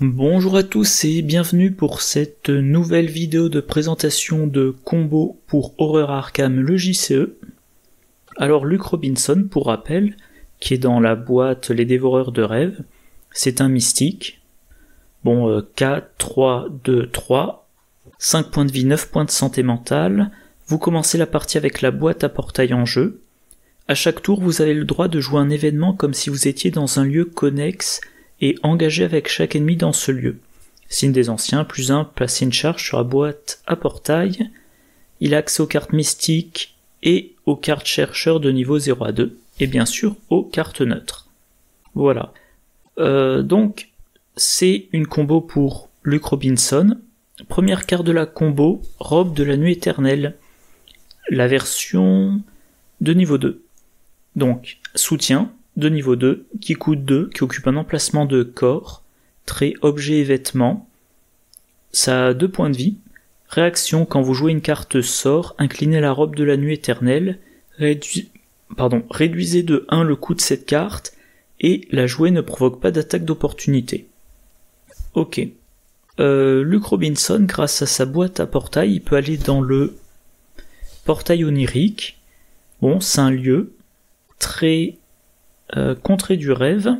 Bonjour à tous et bienvenue pour cette nouvelle vidéo de présentation de combo pour Horror Arkham le JCE. Alors Luke Robinson, pour rappel, qui est dans la boîte Les Dévoreurs de Rêves, c'est un mystique. Bon, 4, 3, 2, 3, 5 points de vie, 9 points de santé mentale. Vous commencez la partie avec la boîte à portail en jeu. À chaque tour, vous avez le droit de jouer un événement comme si vous étiez dans un lieu connexe et engagé avec chaque ennemi dans ce lieu. Signe des anciens, plus un, placez une charge sur la boîte à portail. Il a accès aux cartes mystiques et aux cartes chercheurs de niveau 0 à 2, et bien sûr aux cartes neutres. Voilà. Euh, donc, c'est une combo pour Luke Robinson. Première carte de la combo, robe de la nuit éternelle. La version de niveau 2. Donc, soutien de niveau 2, qui coûte 2, qui occupe un emplacement de corps, trait, objet et vêtements. Ça a 2 points de vie. Réaction, quand vous jouez une carte sort, inclinez la robe de la nuit éternelle, Pardon, réduisez de 1 le coût de cette carte, et la jouée ne provoque pas d'attaque d'opportunité. Ok. Euh, Luke Robinson, grâce à sa boîte à portail, il peut aller dans le portail onirique. Bon, c'est un lieu très euh, contrée du rêve.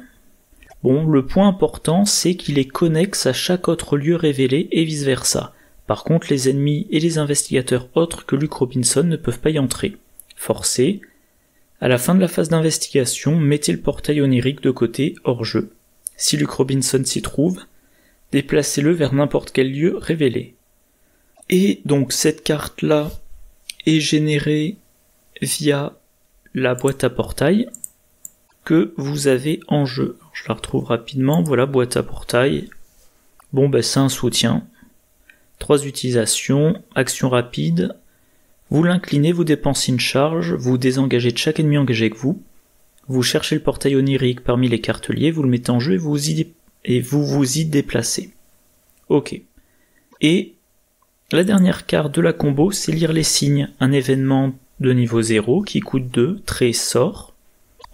Bon, le point important, c'est qu'il est connexe à chaque autre lieu révélé et vice versa. Par contre, les ennemis et les investigateurs autres que Luke Robinson ne peuvent pas y entrer. Forcé. À la fin de la phase d'investigation, mettez le portail onirique de côté, hors jeu. Si Luke Robinson s'y trouve, déplacez-le vers n'importe quel lieu révélé. Et donc cette carte-là est générée via la boîte à portail que vous avez en jeu. Je la retrouve rapidement, voilà, boîte à portail. Bon, ben c'est un soutien. Trois utilisations, action rapide. Vous l'inclinez, vous dépensez une charge, vous désengagez de chaque ennemi engagé avec vous. Vous cherchez le portail onirique parmi les cartes liées, vous le mettez en jeu et vous y, et vous, vous y déplacez. Ok. Et la dernière carte de la combo, c'est lire les signes, un événement de niveau 0 qui coûte 2, très sort.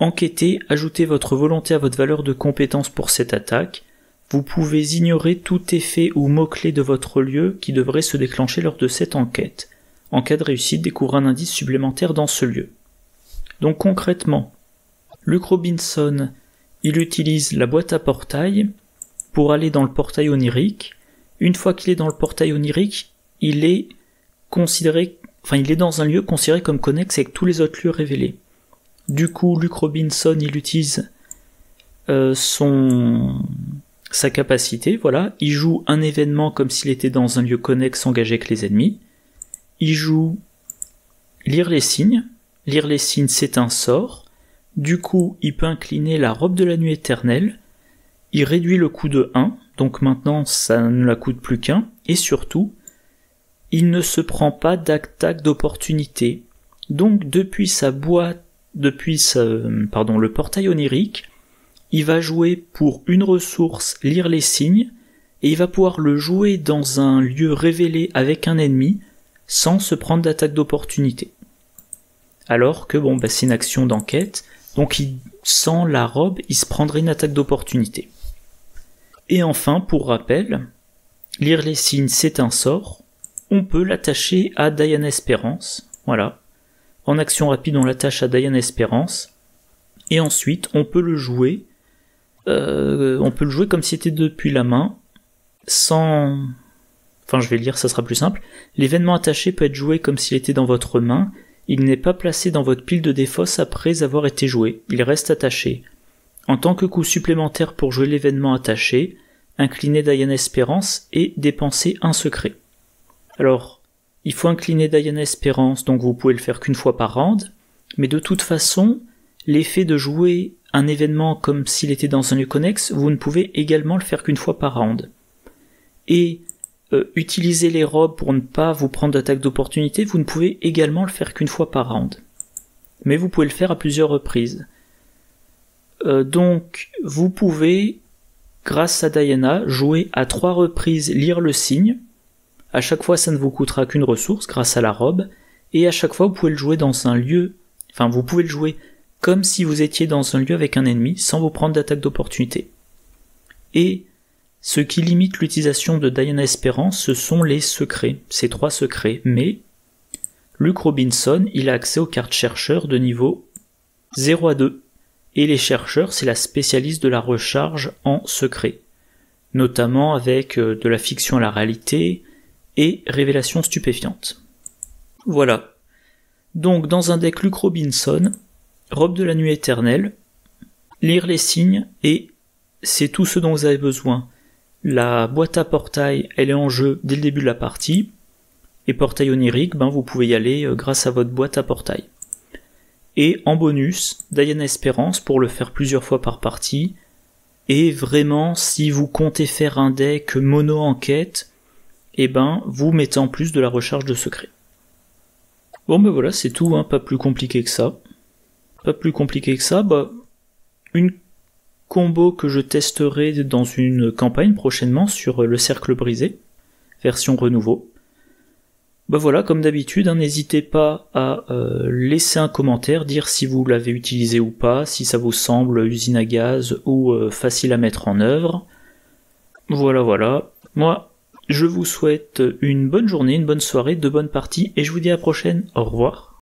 Enquêtez, ajoutez votre volonté à votre valeur de compétence pour cette attaque. Vous pouvez ignorer tout effet ou mot-clé de votre lieu qui devrait se déclencher lors de cette enquête. En cas de réussite, découvre un indice supplémentaire dans ce lieu. Donc concrètement, Luke Robinson, il utilise la boîte à portail pour aller dans le portail onirique. Une fois qu'il est dans le portail onirique, il est considéré Enfin, il est dans un lieu considéré comme connexe avec tous les autres lieux révélés. Du coup, Luke Robinson, il utilise euh, son sa capacité, voilà. Il joue un événement comme s'il était dans un lieu connexe engagé avec les ennemis. Il joue lire les signes. Lire les signes, c'est un sort. Du coup, il peut incliner la robe de la nuit éternelle. Il réduit le coût de 1, donc maintenant ça ne la coûte plus qu'un. Et surtout, il ne se prend pas d'attaque d'opportunité. Donc depuis sa boîte, depuis pardon, le portail onirique, il va jouer pour une ressource lire les signes, et il va pouvoir le jouer dans un lieu révélé avec un ennemi sans se prendre d'attaque d'opportunité. Alors que bon bah c'est une action d'enquête, donc il, sans la robe, il se prendrait une attaque d'opportunité. Et enfin, pour rappel, lire les signes c'est un sort, on peut l'attacher à Diana Espérance. Voilà. En action rapide, on l'attache à Diana Espérance. Et ensuite, on peut le jouer. Euh, on peut le jouer comme si c'était depuis la main, sans. Enfin, je vais le lire, ça sera plus simple. L'événement attaché peut être joué comme s'il était dans votre main. Il n'est pas placé dans votre pile de défausse après avoir été joué. Il reste attaché. En tant que coup supplémentaire pour jouer l'événement attaché, inclinez Diana Espérance et dépensez un secret. Alors, il faut incliner Diana Espérance, donc vous pouvez le faire qu'une fois par round, mais de toute façon, l'effet de jouer un événement comme s'il était dans un lieu connexe, vous ne pouvez également le faire qu'une fois par round. Et euh, utiliser les robes pour ne pas vous prendre d'attaque d'opportunité, vous ne pouvez également le faire qu'une fois par round. Mais vous pouvez le faire à plusieurs reprises. Euh, donc, vous pouvez, grâce à Diana, jouer à trois reprises lire le signe, à chaque fois, ça ne vous coûtera qu'une ressource grâce à la robe, et à chaque fois, vous pouvez le jouer dans un lieu, enfin, vous pouvez le jouer comme si vous étiez dans un lieu avec un ennemi, sans vous prendre d'attaque d'opportunité. Et Ce qui limite l'utilisation de Diana Espérance, ce sont les secrets, ces trois secrets, mais Luke Robinson, il a accès aux cartes chercheurs de niveau 0 à 2. Et les chercheurs, c'est la spécialiste de la recharge en secret, notamment avec euh, de la fiction à la réalité et révélations stupéfiantes. Voilà. Donc dans un deck Luke Robinson, robe de la nuit éternelle, lire les signes et c'est tout ce dont vous avez besoin. La boîte à portail, elle est en jeu dès le début de la partie. Et portail onirique, ben vous pouvez y aller euh, grâce à votre boîte à portail. Et en bonus, Diana Espérance pour le faire plusieurs fois par partie. Et vraiment, si vous comptez faire un deck mono enquête, et eh ben vous mettez en plus de la recharge de secret. Bon ben voilà, c'est tout, hein, pas plus compliqué que ça. Pas plus compliqué que ça, bah une combo que je testerai dans une campagne prochainement sur le cercle brisé, version renouveau. Bah voilà, comme d'habitude, hein, n'hésitez pas à euh, laisser un commentaire, dire si vous l'avez utilisé ou pas, si ça vous semble usine à gaz ou euh, facile à mettre en œuvre. Voilà, voilà. Moi, je vous souhaite une bonne journée, une bonne soirée, de bonnes parties, et je vous dis à la prochaine. Au revoir.